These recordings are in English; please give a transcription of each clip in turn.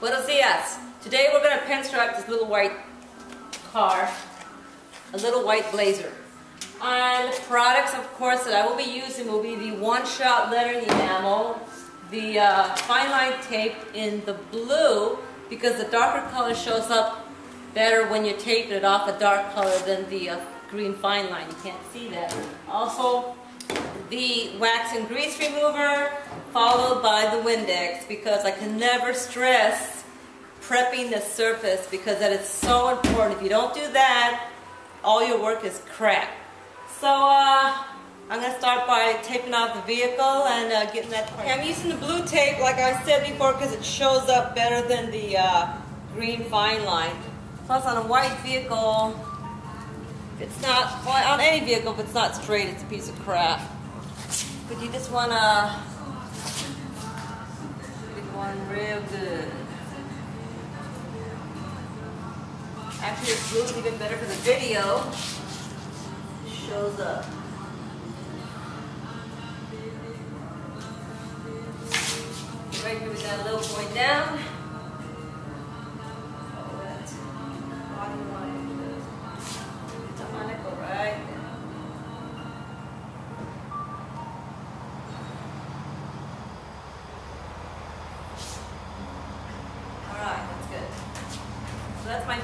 Buenos dias. Today we're going to pinstripe this little white car, a little white blazer. And the products, of course, that I will be using will be the one-shot lettering enamel, the uh, fine line tape in the blue, because the darker color shows up better when you tape it off a dark color than the uh, green fine line. You can't see that. Also, the wax and grease remover, followed by the Windex, because I can never stress prepping the surface because that is so important. If you don't do that, all your work is crap. So uh, I'm going to start by taping off the vehicle and uh, getting that part. I'm using the blue tape like I said before because it shows up better than the uh, green fine line. Plus on a white vehicle, if it's not, well, on any vehicle, if it's not straight, it's a piece of crap. But you just want to one real good. Actually, this blue is even better for the video. Shows up. Right got a little point down.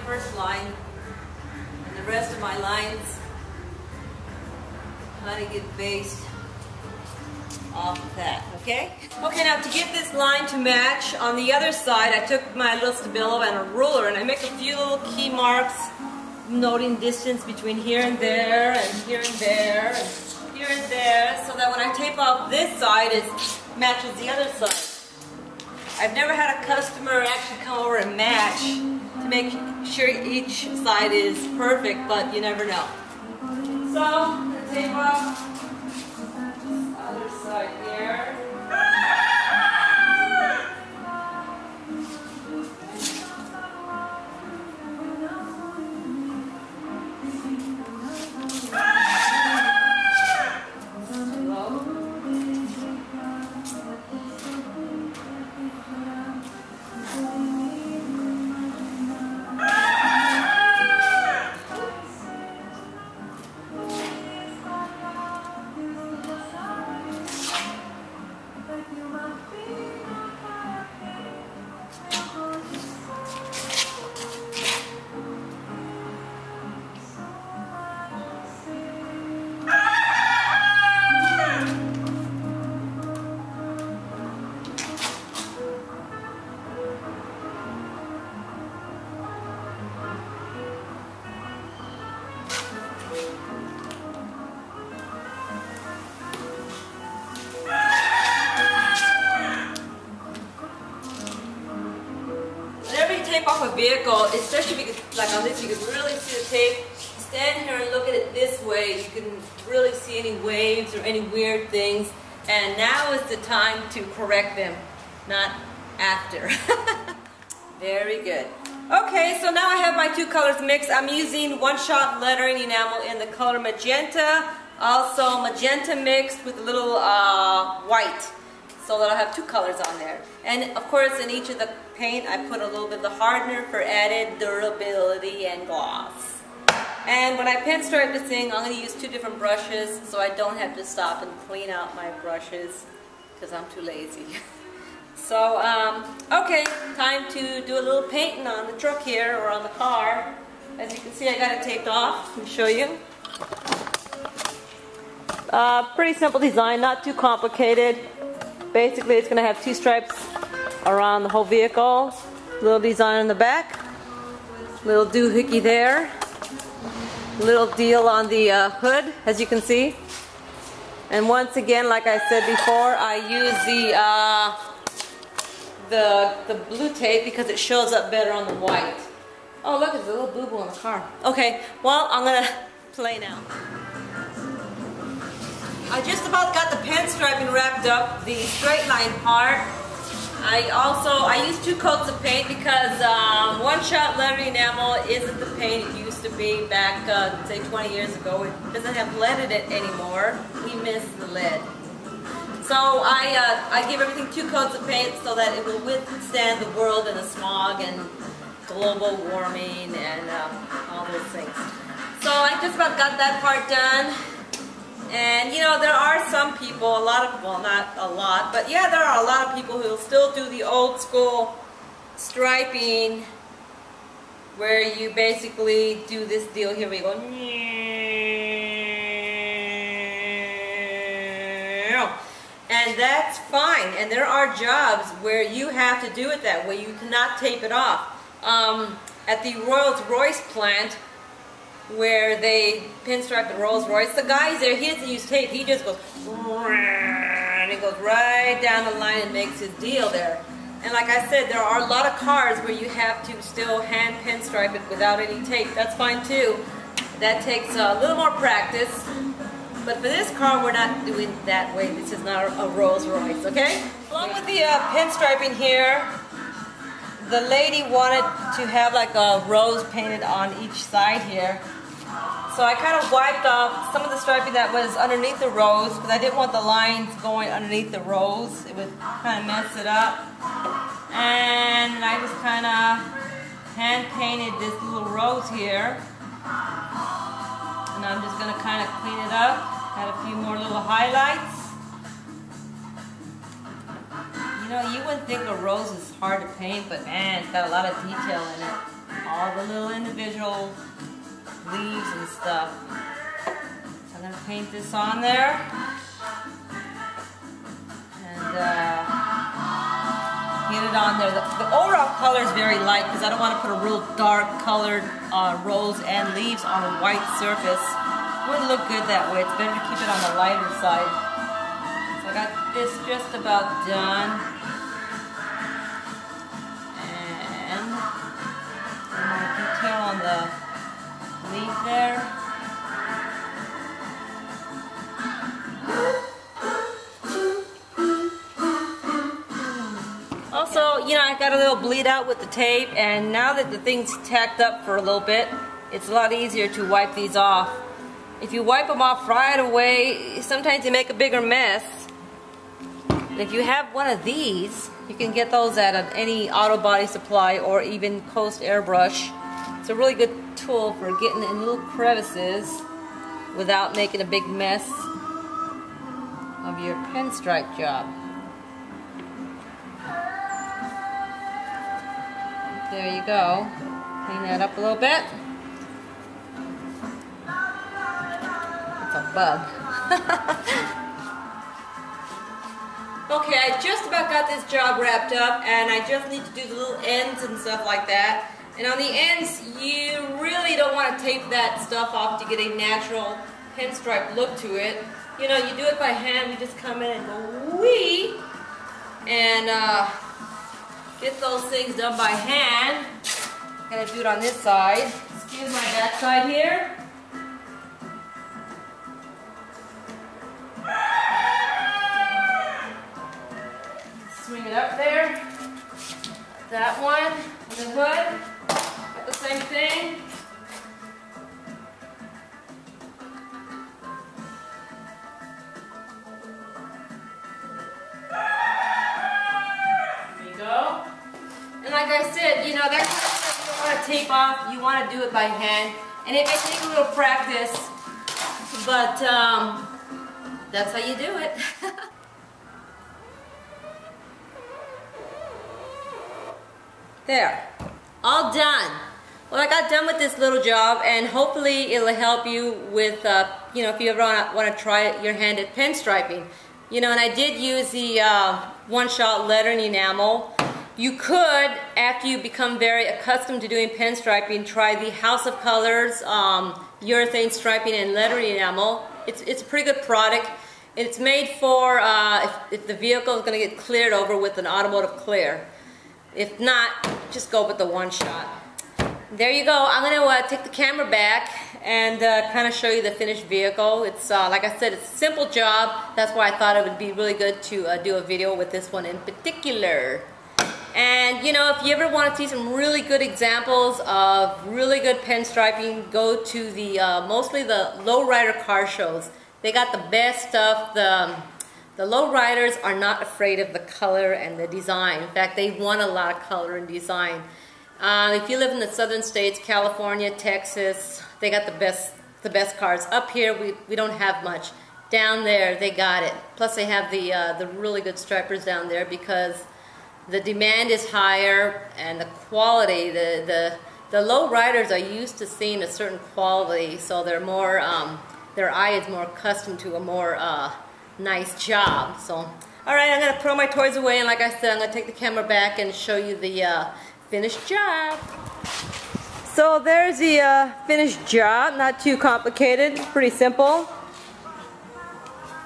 First line. And the rest of my lines kind of get based off of that, okay? Okay, now to get this line to match, on the other side I took my little Stabilo and a ruler and I make a few little key marks noting distance between here and there and here and there and here and there so that when I tape off this side it matches the other side. I've never had a customer actually come over and match to make sure each side is perfect, but you never know. So, I'm gonna vehicle, especially because, like on this, you can really see the tape. Stand here and look at it this way. You can really see any waves or any weird things. And now is the time to correct them, not after. Very good. Okay, so now I have my two colors mixed. I'm using one-shot lettering enamel in the color magenta. Also magenta mixed with a little uh, white so that I'll have two colors on there. And of course in each of the paint I put a little bit of the hardener for added durability and gloss. And when I pinstripe this thing, I'm going to use two different brushes so I don't have to stop and clean out my brushes because I'm too lazy. So, um, okay, time to do a little painting on the truck here or on the car. As you can see, I got it taped off. Let me show you. Uh, pretty simple design, not too complicated. Basically, it's going to have two stripes around the whole vehicle. Little design on the back. Little doohickey there. Little deal on the uh, hood, as you can see. And once again, like I said before, I use the uh, the the blue tape because it shows up better on the white. Oh, look, there's a little boo-boo in the car. Okay, well, I'm gonna play now. I just about got the pen striping wrapped up, the straight line part. I also, I used two coats of paint because um, one-shot lettering enamel isn't the paint it used to be back, uh, say 20 years ago. It doesn't have lead in it anymore. We miss the lead. So I, uh, I give everything two coats of paint so that it will withstand the world and the smog and global warming and um, all those things. So I just about got that part done. And you know, there are some people, a lot of, well not a lot, but yeah, there are a lot of people who still do the old school striping where you basically do this deal. Here we go. And that's fine. And there are jobs where you have to do it that way. You cannot tape it off. Um, at the Rolls-Royce plant where they pinstripe the Rolls-Royce the guy's there he doesn't use tape he just goes and it goes right down the line and makes his deal there and like I said, there are a lot of cars where you have to still hand pinstripe it without any tape. That's fine too. That takes a little more practice. But for this car, we're not doing that way. This is not a Rolls Royce, okay? Along with the uh, pinstriping here, the lady wanted to have like a rose painted on each side here. So I kind of wiped off some of the striping that was underneath the rose because I didn't want the lines going underneath the rose. It would kind of mess it up. And I just kind of hand painted this little rose here. And I'm just going to kind of clean it up. Add a few more little highlights. You know, you wouldn't think a rose is hard to paint, but man, it's got a lot of detail in it. All the little individual leaves and stuff. I'm going to paint this on there. And uh, get it on there. The, the overall color is very light because I don't want to put a real dark colored uh, rose and leaves on a white surface. It wouldn't look good that way. It's better to keep it on the lighter side. So I got this just about done. On the there. Also, you know, I got a little bleed out with the tape, and now that the thing's tacked up for a little bit, it's a lot easier to wipe these off. If you wipe them off right away, sometimes you make a bigger mess. If you have one of these, you can get those at any auto body supply or even Coast Airbrush. It's a really good tool for getting in little crevices without making a big mess of your pinstripe job. There you go. Clean that up a little bit. It's a bug. okay, I just about got this job wrapped up and I just need to do the little ends and stuff like that. And on the ends, you really don't want to tape that stuff off to get a natural pinstripe look to it. You know, you do it by hand, you just come in and go wee, and uh, get those things done by hand. Gotta do it on this side. Excuse my back side here. Swing it up there. That one, the hood same thing. There you go. And like I said, you know, that kind of stuff you want to tape off. You want to do it by hand. And it may take a little practice, but um, that's how you do it. there. All done. Well, I got done with this little job, and hopefully it'll help you with, uh, you know, if you ever want to try your hand at pinstriping. You know, and I did use the uh, one-shot lettering enamel. You could, after you become very accustomed to doing pinstriping, try the House of Colors um, urethane striping and lettering enamel. It's, it's a pretty good product. It's made for uh, if, if the vehicle is going to get cleared over with an automotive clear. If not, just go with the one shot there you go. I'm going to uh, take the camera back and uh, kind of show you the finished vehicle. It's, uh, like I said, it's a simple job. That's why I thought it would be really good to uh, do a video with this one in particular. And, you know, if you ever want to see some really good examples of really good pen pinstriping, go to the, uh, mostly the lowrider car shows. They got the best stuff, the, the lowriders are not afraid of the color and the design. In fact, they want a lot of color and design. Um, if you live in the southern states, California, Texas, they got the best the best cars. Up here, we, we don't have much. Down there, they got it. Plus, they have the uh, the really good stripers down there because the demand is higher and the quality, the the the low riders are used to seeing a certain quality, so they're more um, their eye is more accustomed to a more uh, nice job. So, all right, I'm gonna throw my toys away, and like I said, I'm gonna take the camera back and show you the uh, finished job. So there's the uh, finished job, not too complicated, pretty simple.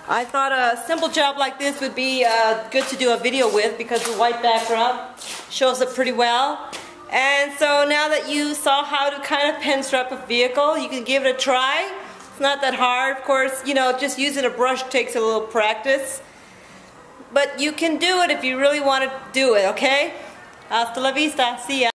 I thought a simple job like this would be uh, good to do a video with because the white background shows up pretty well. And so now that you saw how to kind of pen strap a vehicle, you can give it a try. It's not that hard. Of course, you know, just using a brush takes a little practice. But you can do it if you really want to do it, okay? Hasta la vista. See ya.